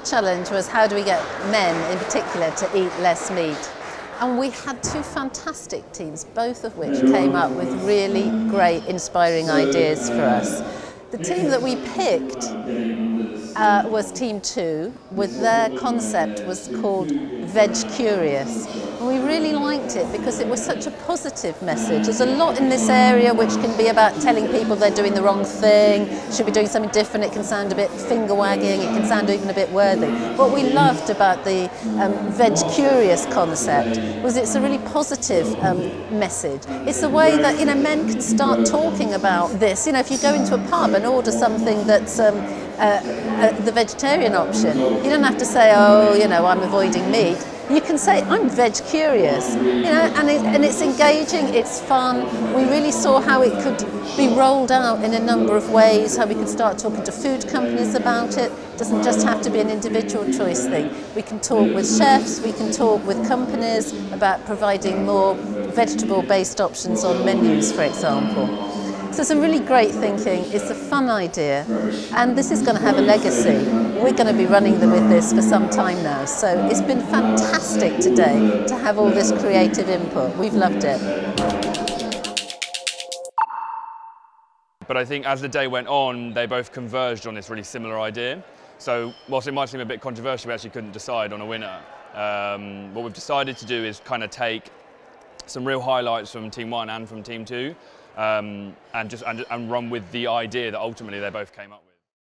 challenge was how do we get men in particular to eat less meat? And we had two fantastic teams, both of which came up with really great, inspiring ideas for us. The team that we picked uh, was Team 2, with their concept was called Veg Curious. And we really liked it because it was such a positive message. There's a lot in this area which can be about telling people they're doing the wrong thing, should be doing something different, it can sound a bit finger wagging, it can sound even a bit worthy. What we loved about the um, Veg Curious concept was it's a really positive um, message. It's a way that you know men can start talking about this. You know, if you go into a pub and order something that's um, uh, uh, the vegetarian option. You don't have to say, oh, you know, I'm avoiding meat. You can say, I'm veg curious, you know, and, it, and it's engaging, it's fun. We really saw how it could be rolled out in a number of ways, how we could start talking to food companies about it. It doesn't just have to be an individual choice thing. We can talk with chefs, we can talk with companies about providing more vegetable-based options on menus, for example. So some really great thinking. It's a fun idea, and this is going to have a legacy. We're going to be running with this for some time now. So it's been fantastic today to have all this creative input. We've loved it. But I think as the day went on, they both converged on this really similar idea. So whilst it might seem a bit controversial, we actually couldn't decide on a winner. Um, what we've decided to do is kind of take some real highlights from Team 1 and from Team 2 um, and just and, and run with the idea that ultimately they both came up with.